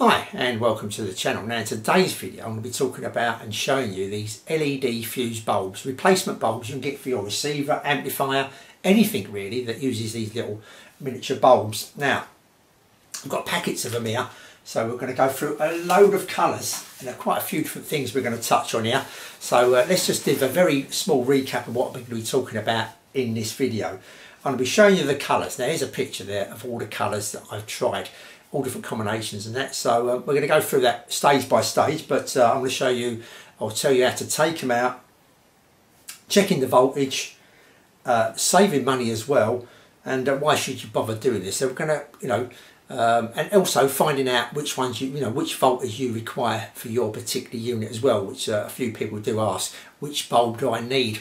Hi and welcome to the channel. Now in today's video I'm going to be talking about and showing you these LED fuse bulbs, replacement bulbs you can get for your receiver, amplifier, anything really that uses these little miniature bulbs. Now I've got packets of them here so we're going to go through a load of colours and there are quite a few different things we're going to touch on here. So uh, let's just give a very small recap of what we're going to be talking about in this video. I'm going to be showing you the colours. Now here's a picture there of all the colours that I've tried all different combinations and that. So uh, we're going to go through that stage by stage, but uh, I'm going to show you, I'll tell you how to take them out, checking the voltage, uh, saving money as well, and uh, why should you bother doing this? So we're going to, you know, um, and also finding out which ones you, you know, which voltage you require for your particular unit as well, which uh, a few people do ask, which bulb do I need?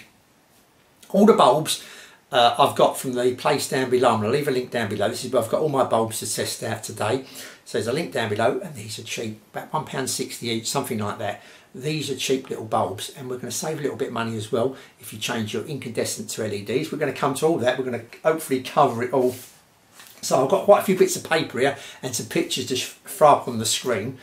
All the bulbs uh, I've got from the place down below. I'm going to leave a link down below. This is where I've got all my bulbs to test out today. So there's a link down below and these are cheap, about £1.60 each, something like that. These are cheap little bulbs and we're going to save a little bit of money as well if you change your incandescent to LEDs. We're going to come to all that. We're going to hopefully cover it all. So I've got quite a few bits of paper here and some pictures to throw up on the screen.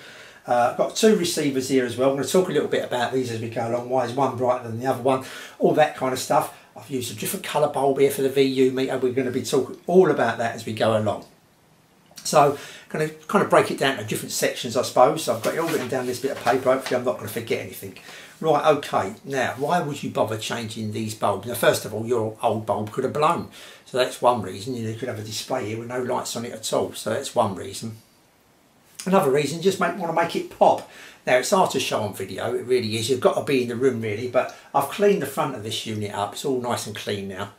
Uh, I've got two receivers here as well. I'm going to talk a little bit about these as we go along. Why is one brighter than the other one? All that kind of stuff. I've used a different colour bulb here for the VU meter. We're going to be talking all about that as we go along. So I'm going to kind of break it down into different sections I suppose. So I've got it all written down this bit of paper. Hopefully I'm not going to forget anything. Right, okay. Now, why would you bother changing these bulbs? Now, first of all, your old bulb could have blown. So that's one reason. You could have a display here with no lights on it at all. So that's one reason. Another reason, just make, want to make it pop. Now it's hard to show on video, it really is. You've got to be in the room really, but I've cleaned the front of this unit up. It's all nice and clean now.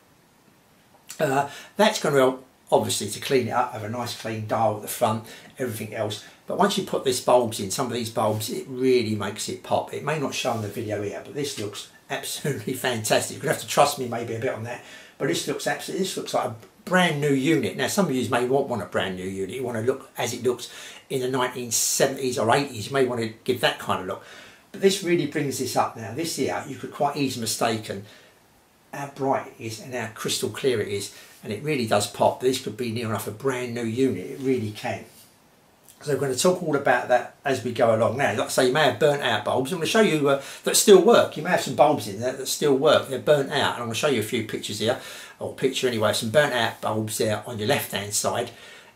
Uh, that's going to help, obviously, to clean it up, have a nice clean dial at the front, everything else. But once you put these bulbs in, some of these bulbs, it really makes it pop. It may not show on the video here, but this looks absolutely fantastic. You're going to have to trust me maybe a bit on that. But this looks absolutely, this looks like a brand new unit. Now some of you may want, want a brand new unit, you want to look as it looks in the 1970s or 80s, you may want to give that kind of look. But this really brings this up now. This here, you could quite easily mistaken how bright it is and how crystal clear it is and it really does pop. This could be near enough a brand new unit, it really can. So we're going to talk all about that as we go along. Now, like I say, you may have burnt out bulbs. I'm going to show you uh, that still work. You may have some bulbs in there that still work. They're burnt out. And I'm going to show you a few pictures here, or picture anyway, some burnt out bulbs there on your left hand side.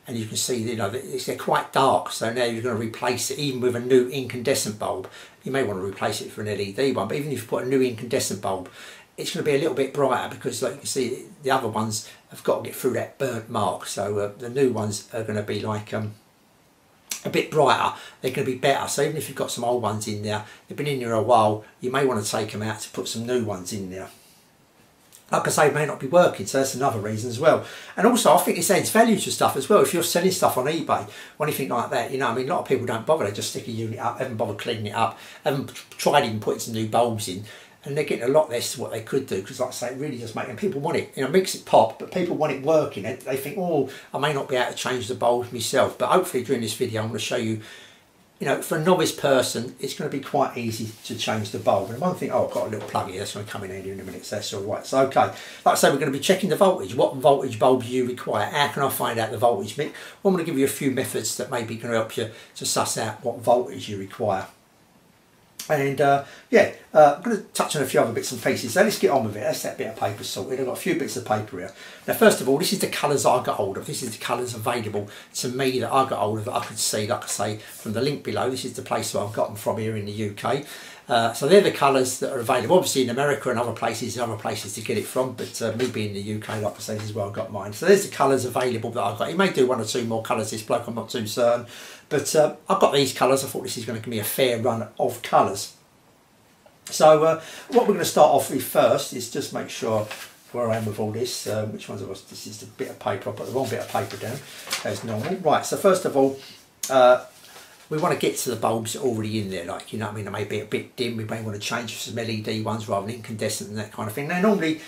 And you can see, you know, they're quite dark. So now you're going to replace it, even with a new incandescent bulb. You may want to replace it for an LED one, but even if you put a new incandescent bulb, it's going to be a little bit brighter because like you can see the other ones have got to get through that burnt mark so uh, the new ones are going to be like um, a bit brighter, they're going to be better. So even if you've got some old ones in there, they've been in there a while, you may want to take them out to put some new ones in there. Like I say, may not be working, so that's another reason as well. And also, I think it adds value to stuff as well. If you're selling stuff on eBay or anything like that, you know, I mean, a lot of people don't bother. They just stick a unit up, haven't bothered cleaning it up, haven't tried even putting some new bulbs in and they're getting a lot less to what they could do because like I say it really does make and people want it you know makes it pop but people want it working and they think oh I may not be able to change the bulbs myself but hopefully during this video I'm going to show you you know for a novice person it's going to be quite easy to change the bulb. And one thing oh I've got a little plug here that's going to come in handy in a minute so that's all right. So okay. Like I say we're going to be checking the voltage. What voltage bulb do you require? How can I find out the voltage well, I'm going to give you a few methods that maybe can help you to suss out what voltage you require and uh, yeah, uh, I'm going to touch on a few other bits and pieces. So let's get on with it. That's that bit of paper sorted. I've got a few bits of paper here. Now, first of all, this is the colours I got hold of. This is the colours available to me that I got hold of that I could see, like I say, from the link below. This is the place where I've got them from here in the UK. Uh, so they're the colours that are available. Obviously in America and other places, other places to get it from, but uh, me being in the UK, like I this is where I got mine. So there's the colours available that I've got. He may do one or two more colours, this bloke, I'm not too certain. But uh, I've got these colours. I thought this is going to give me a fair run of colours. So uh, what we're going to start off with first is just make sure where I am with all this. Um, which ones of us? This is a bit of paper. I put the wrong bit of paper down as normal. Right. So first of all, uh, we want to get to the bulbs already in there. Like you know, I mean, they may be a bit dim. We may want to change some LED ones rather than incandescent and that kind of thing. Now normally.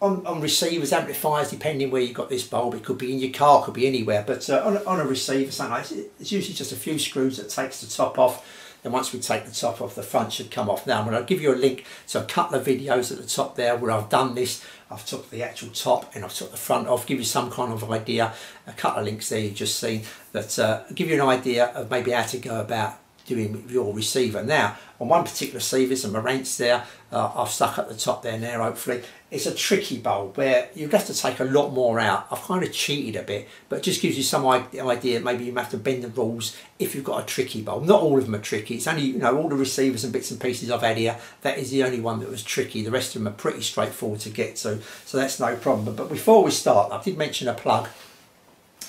On, on receivers, amplifiers, depending where you've got this bulb, it could be in your car, could be anywhere, but uh, on, a, on a receiver, something like it's usually just a few screws that takes the top off then once we take the top off the front should come off. Now I'm going to give you a link to a couple of videos at the top there where I've done this. I've took the actual top and I've took the front off give you some kind of idea. A couple of links there you've just seen that uh, give you an idea of maybe how to go about doing your receiver. Now, on one particular receiver, some Marantz there, uh, I've stuck at the top there now, hopefully. It's a tricky bulb where you have got to take a lot more out. I've kind of cheated a bit, but just gives you some idea. Maybe you have to bend the rules if you've got a tricky bulb. Not all of them are tricky. It's only, you know, all the receivers and bits and pieces I've had here, that is the only one that was tricky. The rest of them are pretty straightforward to get to, so that's no problem. But before we start, I did mention a plug.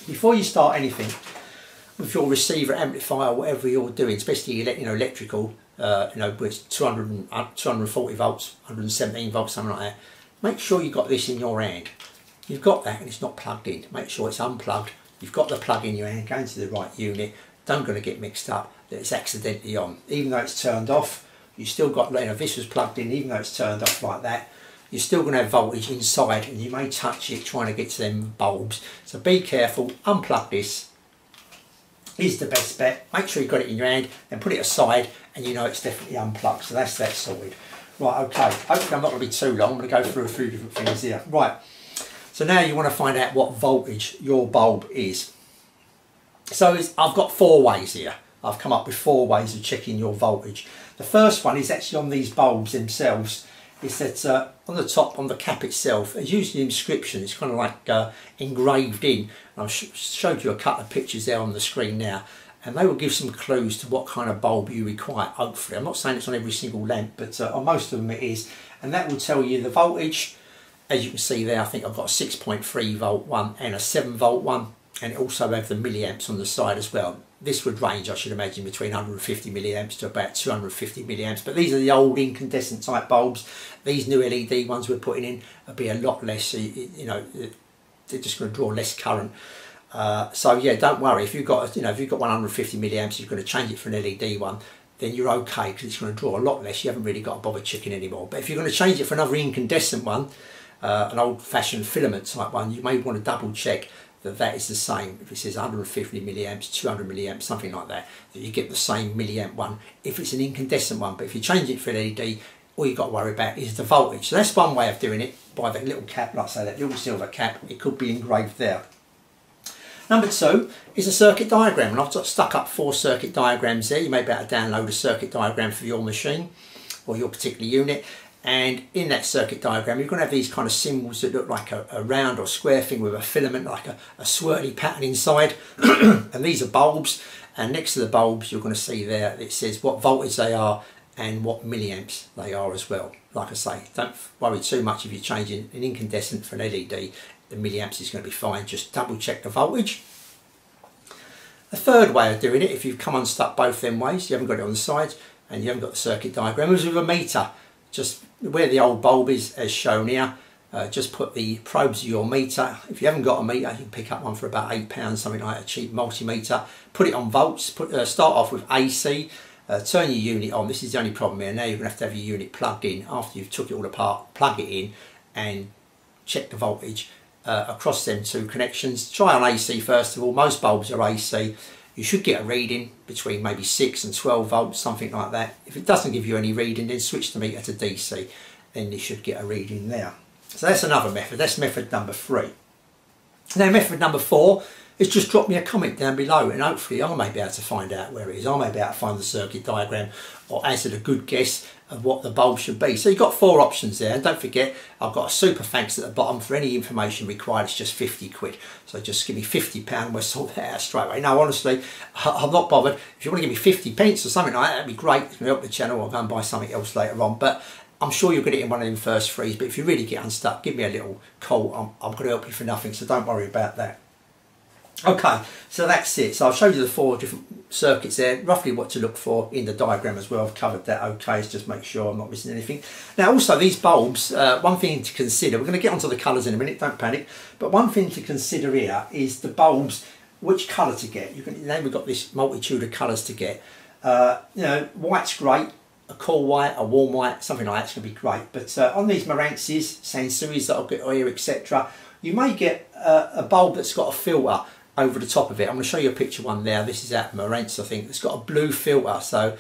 Before you start anything, with your receiver amplifier, whatever you're doing, especially you know electrical, uh, you know, with 200, uh, 240 volts, 117 volts, something like that, make sure you've got this in your hand. You've got that and it's not plugged in. Make sure it's unplugged. You've got the plug in your hand, going to the right unit. Don't going to get mixed up that it's accidentally on. Even though it's turned off, you still got, you know, this was plugged in, even though it's turned off like that, you're still going to have voltage inside and you may touch it trying to get to them bulbs. So be careful, unplug this, is the best bet. Make sure you've got it in your hand, then put it aside and you know it's definitely unplugged. So that's that sorted. Right, okay, hopefully I'm not going to be too long. I'm going to go through a few different things here. Right, so now you want to find out what voltage your bulb is. So I've got four ways here. I've come up with four ways of checking your voltage. The first one is actually on these bulbs themselves is that uh, on the top, on the cap itself, there's usually inscription. It's kind of like uh, engraved in. I've sh showed you a couple of pictures there on the screen now. And they will give some clues to what kind of bulb you require, hopefully. I'm not saying it's on every single lamp, but uh, on most of them it is. And that will tell you the voltage. As you can see there, I think I've got a 6.3 volt one and a 7 volt one. And it also have the milliamps on the side as well this would range, I should imagine, between 150 milliamps to about 250 milliamps. But these are the old incandescent type bulbs. These new LED ones we're putting in will be a lot less. You, know, they're just going to draw less current. Uh, so yeah, don't worry. If you've got, you know, if you've got 150 milliamps, you're going to change it for an LED one. Then you're okay because it's going to draw a lot less. You haven't really got to bother chicken anymore. But if you're going to change it for another incandescent one, uh, an old-fashioned filament type one, you may want to double check that that is the same. If it says 150 milliamps, 200 milliamps, something like that, that you get the same milliamp one if it's an incandescent one. But if you change it for an LED, all you've got to worry about is the voltage. So that's one way of doing it by that little cap, like I say, that little silver cap. It could be engraved there. Number two is a circuit diagram, and I've stuck up four circuit diagrams there. You may be able to download a circuit diagram for your machine or your particular unit and in that circuit diagram you're going to have these kind of symbols that look like a, a round or square thing with a filament like a, a swirly pattern inside. And these are bulbs. And next to the bulbs you're going to see there it says what voltage they are and what milliamps they are as well. Like I say don't worry too much if you're changing an incandescent for an LED the milliamps is going to be fine. Just double check the voltage. A third way of doing it if you've come unstuck both them ways you haven't got it on the sides and you haven't got the circuit diagram is with a meter just where the old bulb is as shown here uh, just put the probes of your meter. If you haven't got a meter you can pick up one for about eight pounds something like a cheap multimeter. Put it on volts put uh, start off with AC uh, turn your unit on. This is the only problem here. Now you're gonna have to have your unit plugged in after you've took it all apart plug it in and check the voltage uh, across them two connections. Try on AC first of all. Most bulbs are AC you should get a reading between maybe 6 and 12 volts, something like that. If it doesn't give you any reading, then switch the meter to DC, then you should get a reading there. So that's another method, that's method number three. Now method number four is just drop me a comment down below and hopefully I may be able to find out where it is. I may be able to find the circuit diagram or answer a good guess of what the bulb should be. So you've got four options there. And don't forget I've got a super thanks at the bottom for any information required. It's just 50 quid. So just give me 50 pound we'll sort that out straight away. Now honestly I'm not bothered. If you want to give me 50 pence or something like that that'd be great. To help the channel. I'll go and buy something else later on. But I'm sure you'll get it in one of them first threes but if you really get unstuck give me a little call I'm, I'm going to help you for nothing so don't worry about that. Okay, so that's it. So I've showed you the four different circuits there, roughly what to look for in the diagram as well. I've covered that okay, so just make sure I'm not missing anything. Now also these bulbs, uh, one thing to consider, we're going to get onto the colours in a minute, don't panic, but one thing to consider here is the bulbs, which colour to get. You can, we've got this multitude of colours to get. Uh, you know, white's great, a cool white, a warm white, something like that's going to be great. But uh, on these Marantzes, Sansuis that I've got here, etc., you may get uh, a bulb that's got a filter over the top of it. I'm going to show you a picture one there. This is at Marantz, I think. It's got a blue filter, so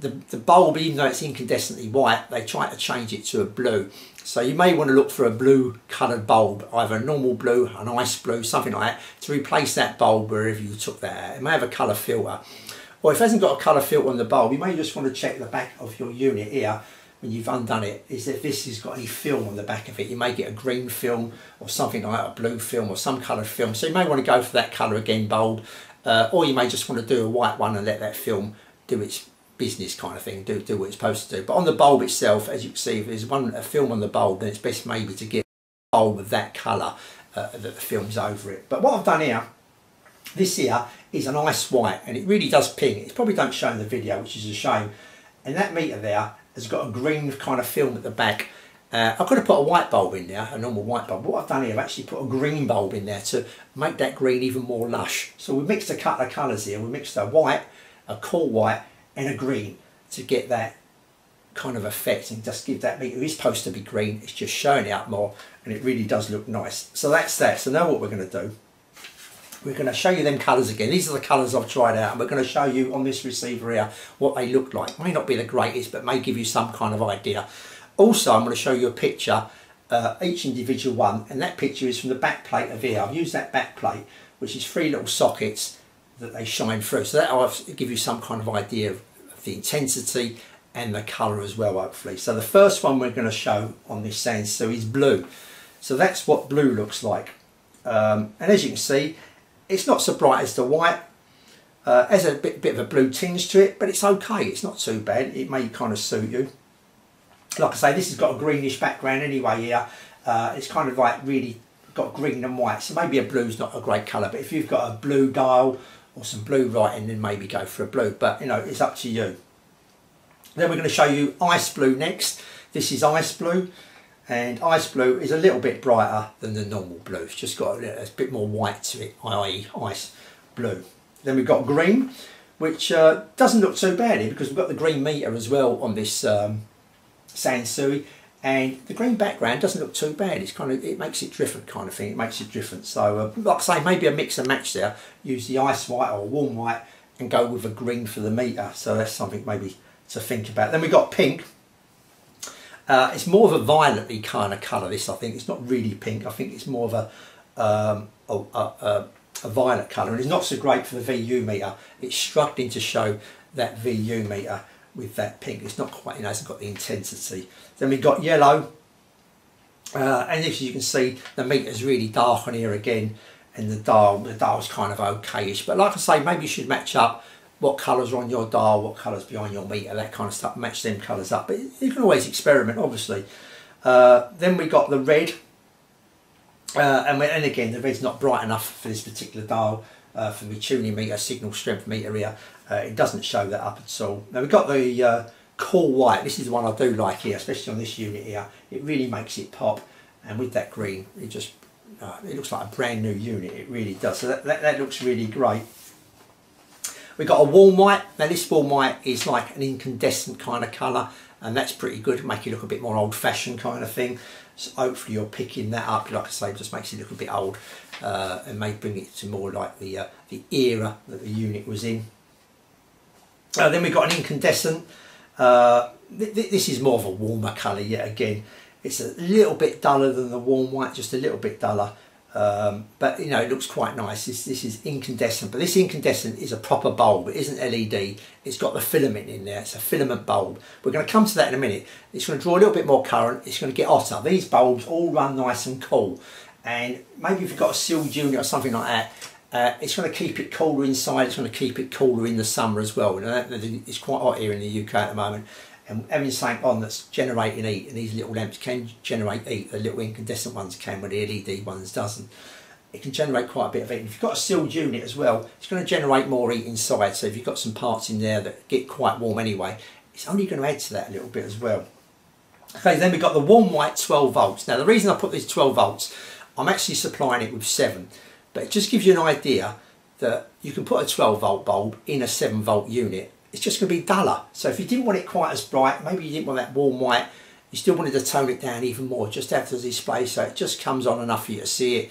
the, the bulb, even though it's incandescently white, they try to change it to a blue. So you may want to look for a blue coloured bulb, either a normal blue, an ice blue, something like that, to replace that bulb wherever you took that. It may have a colour filter. Or if it hasn't got a colour filter on the bulb, you may just want to check the back of your unit here when you've undone it, is if this has got any film on the back of it. You may get a green film or something like a blue film or some coloured film. So you may want to go for that colour again bulb, uh, or you may just want to do a white one and let that film do its business kind of thing, do, do what it's supposed to do. But on the bulb itself, as you can see, if there's one a film on the bulb, then it's best maybe to get a bulb of that colour uh, that the film's over it. But what I've done here, this here is a nice white, and it really does ping. It probably don't show in the video, which is a shame. And that meter there has got a green kind of film at the back. Uh, I could have put a white bulb in there, a normal white bulb. What I've done here, I've actually put a green bulb in there to make that green even more lush. So we mixed a couple of colours here. We mixed a white, a cool white, and a green to get that kind of effect and just give that meter. It's supposed to be green, it's just showing out more and it really does look nice. So that's that. So now what we're going to do, we're going to show you them colours again. These are the colours I've tried out and we're going to show you on this receiver here what they look like. May not be the greatest but may give you some kind of idea. Also I'm going to show you a picture, uh, each individual one and that picture is from the back plate of here. I've used that back plate which is three little sockets that they shine through. So that will give you some kind of idea of, the intensity and the colour as well hopefully. So the first one we're going to show on this Sansui is blue. So that's what blue looks like. Um, and as you can see it's not so bright as the white. Uh, has a bit, bit of a blue tinge to it but it's okay, it's not too bad. It may kind of suit you. Like I say this has got a greenish background anyway here. Uh, it's kind of like really got green and white so maybe a blue's not a great colour but if you've got a blue dial or some blue writing then maybe go for a blue but you know it's up to you then we're going to show you ice blue next this is ice blue and ice blue is a little bit brighter than the normal blue. It's just got a, bit more white to it i.e. ice blue. Then we've got green which uh, doesn't look bad here because we've got the green meter as well on this um, Sansui and the green background doesn't look too bad. It's kind of it makes it different kind of thing. It makes it different. So uh, like I say maybe a mix and match there. Use the ice white or warm white and go with a green for the meter. So that's something maybe to think about. Then we've got pink uh, it's more of a violetly kind of colour this I think it's not really pink I think it's more of a um, a, a, a, violet colour and it's not so great for the VU meter it's struggling to show that VU meter with that pink. It's not quite, you know, it hasn't got the intensity. Then we've got yellow. Uh, and as you can see, the meter's really dark on here again. And the dial, the dial's kind of okayish. But like I say, maybe you should match up what colours are on your dial, what colours behind your meter, that kind of stuff. Match them colours up. But you can always experiment, obviously. Uh, then we got the red. Uh, and, we, and again, the red's not bright enough for this particular dial, uh, for the tuning meter, signal strength meter here. Uh, it doesn't show that up at all. Now we've got the uh, cool white. This is the one I do like here, especially on this unit here. It really makes it pop. And with that green, it just uh, it looks like a brand new unit. It really does. So that, that, that looks really great. We've got a warm white. Now this warm white is like an incandescent kind of colour and that's pretty good. Make it look a bit more old fashioned kind of thing. So hopefully you're picking that up. Like I say, just makes it look a bit old uh, and may bring it to more like the, uh, the era that the unit was in. Uh, then we've got an incandescent. Uh, th th this is more of a warmer colour yet again. It's a little bit duller than the warm white, just a little bit duller. Um, but you know, it looks quite nice. This, this is incandescent, but this incandescent is a proper bulb. It isn't LED. It's got the filament in there. It's a filament bulb. We're going to come to that in a minute. It's going to draw a little bit more current. It's going to get hotter. These bulbs all run nice and cool. And maybe if you've got a sealed unit or something like that, uh, it's going to keep it cooler inside, it's going to keep it cooler in the summer as well. It's quite hot here in the UK at the moment and having something on that's generating heat and these little lamps can generate heat, the little incandescent ones can but the LED ones doesn't. It can generate quite a bit of heat. If you've got a sealed unit as well, it's going to generate more heat inside so if you've got some parts in there that get quite warm anyway, it's only going to add to that a little bit as well. Okay, then we've got the warm white 12 volts. Now the reason I put these 12 volts, I'm actually supplying it with 7 but it just gives you an idea that you can put a 12 volt bulb in a 7 volt unit. It's just going to be duller. So if you didn't want it quite as bright, maybe you didn't want that warm white, you still wanted to tone it down even more, just after the display so it just comes on enough for you to see it.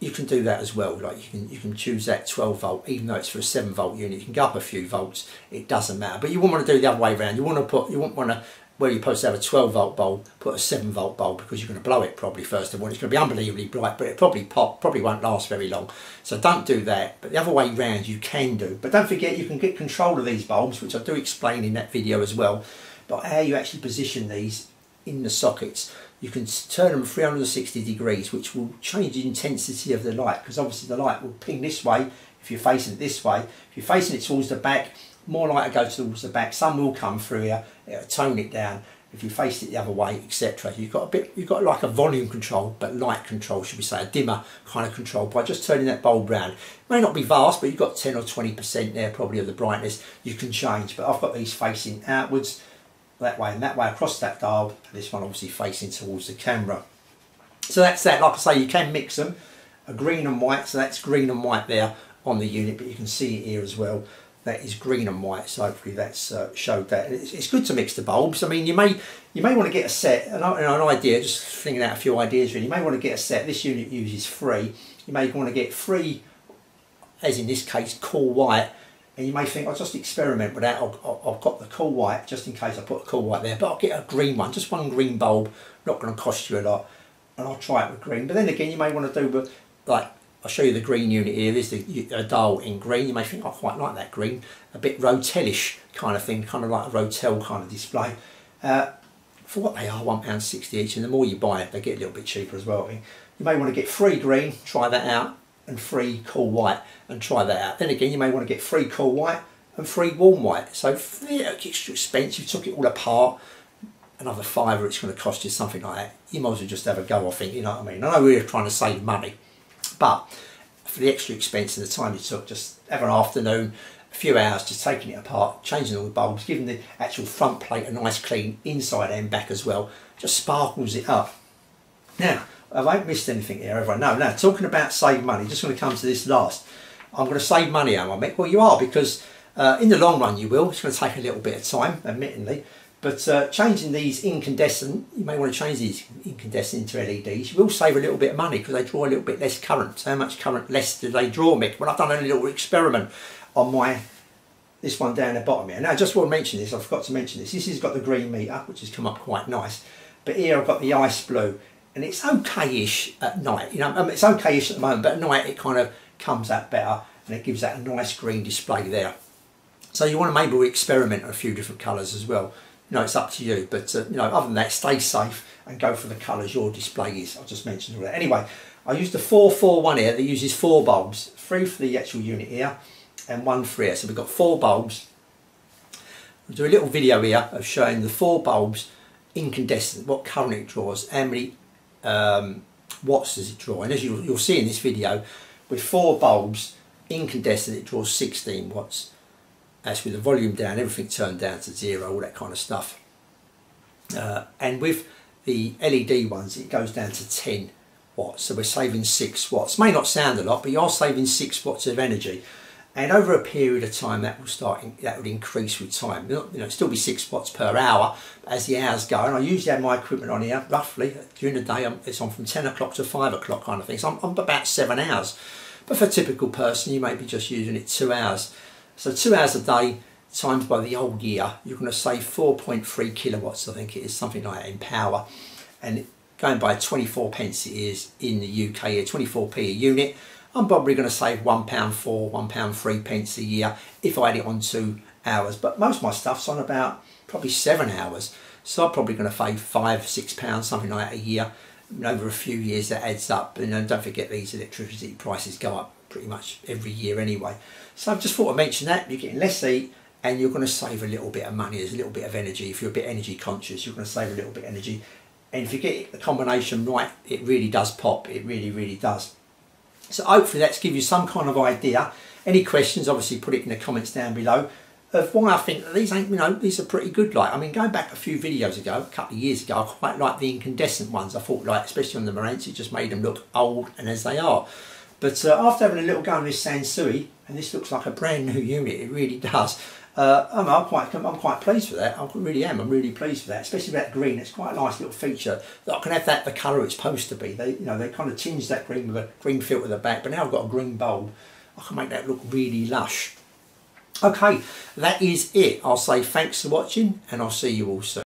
you can do that as well. Like you can you can choose that 12 volt, even though it's for a 7 volt unit. You can go up a few volts. It doesn't matter. But you wouldn't want to do the other way around. You want to put you wouldn't want to where you're supposed to have a 12 volt bulb, put a 7 volt bulb because you're going to blow it probably first of all. It's going to be unbelievably bright, but it probably pop, probably won't last very long. So don't do that. But the other way round you can do. But don't forget you can get control of these bulbs, which I do explain in that video as well. But how you actually position these in the sockets you can turn them 360 degrees which will change the intensity of the light because obviously the light will ping this way if you're facing it this way if you're facing it towards the back more light will go towards the back some will come through here it'll tone it down if you face it the other way etc you've got a bit you've got like a volume control but light control should we say a dimmer kind of control by just turning that bulb round it may not be vast but you've got 10 or 20 percent there probably of the brightness you can change but I've got these facing outwards that way and that way across that dial. This one obviously facing towards the camera. So that's that. Like I say, you can mix them, a green and white. So that's green and white there on the unit, but you can see it here as well. That is green and white. So hopefully that's uh, showed that. It's, it's, good to mix the bulbs. I mean, you may you may want to get a set, an, an idea, just thinking out a few ideas really. You may want to get a set. This unit uses three. You may want to get three, as in this case, cool white and you may think I'll just experiment with that I've, I've got the cool white just in case I put a cool white there but I'll get a green one just one green bulb not going to cost you a lot and I'll try it with green but then again you may want to do with like I'll show you the green unit here there's the a dial in green you may think I quite like that green a bit Rotelish kind of thing kind of like a Rotel kind of display uh, for what they are £1.60 each and the more you buy it they get a little bit cheaper as well you may want to get free green try that out and free cool white and try that out. Then again, you may want to get free cool white and free warm white. So yeah, it gets expensive. You took it all apart, another fiver it's going to cost you something like that. You might as well just have a go, I think, you know what I mean? I know we're trying to save money, but for the extra expense and the time it took, just have an afternoon, a few hours just taking it apart, changing all the bulbs, giving the actual front plate a nice clean inside and back as well, just sparkles it up. Now, have I missed anything here, have I? No, no, talking about save money, just going to come to this last. I'm going to save money, am I, Mick? Well, you are, because uh, in the long run you will. It's going to take a little bit of time, admittedly. But uh, changing these incandescent, you may want to change these incandescent into LEDs. You will save a little bit of money because they draw a little bit less current. So how much current less do they draw, Mick? Well, I've done a little experiment on my this one down the bottom here. Now, I just want to mention this. I forgot to mention this. This has got the green meter, which has come up quite nice. But here I've got the ice blue and it's okay-ish at night. You know, I mean, it's okay-ish at the moment, but at night it kind of comes out better and it gives that a nice green display there. So you want to maybe experiment a few different colours as well. You know, it's up to you, but uh, you know, other than that, stay safe and go for the colours your display is. I just mentioned all that. Anyway, I used the 441 here that uses four bulbs, three for the actual unit here and one for here. So we've got four bulbs. I'll do a little video here of showing the four bulbs incandescent, what current it draws, how many um, watts does it draw and as you, will see in this video with four bulbs incandescent it draws 16 watts as with the volume down everything turned down to zero all that kind of stuff. Uh, and with the LED ones it goes down to 10 watts. So we're saving 6 watts. May not sound a lot but you are saving 6 watts of energy. And over a period of time that will start that would increase with time. You know still be six watts per hour as the hours go. And I usually have my equipment on here roughly during the day. It's on from 10 o'clock to 5 o'clock kind of thing. So I'm, I'm, about seven hours. But for a typical person you may be just using it two hours so two hours a day times by the old year you're going to save 4.3 kilowatts I think it is something like that in power and going by 24 pence it is in the UK here 24p a unit I'm probably going to save £1.4, £1.3 pence a year if I had it on two hours. But most of my stuff's on about probably seven hours. So I'm probably going to save five, six pounds, something like that a year. And over a few years that adds up. And don't forget these electricity prices go up pretty much every year anyway. So I've just thought I'd mention that. You're getting less heat and you're going to save a little bit of money. There's a little bit of energy. If you're a bit energy conscious, you're going to save a little bit of energy. And if you get the combination right, it really does pop. It really, really does. So hopefully that's give you some kind of idea. Any questions, obviously put it in the comments down below of why I think these ain't, you know, these are pretty good. Like, I mean, going back a few videos ago, a couple of years ago, I quite like the incandescent ones. I thought, like, especially on the Marantz, it just made them look old and as they are. But uh, after having a little go on this Sansui, and this looks like a brand new unit, it really does. Uh, I'm, I'm, quite, I'm quite pleased with that. I really am. I'm really pleased with that, especially with that green. It's quite a nice little feature I can have that the colour it's supposed to be. They, you know, they kind of tinge that green with a green filter at the back, but now I've got a green bulb. I can make that look really lush. Okay, that is it. I'll say thanks for watching, and I'll see you all soon.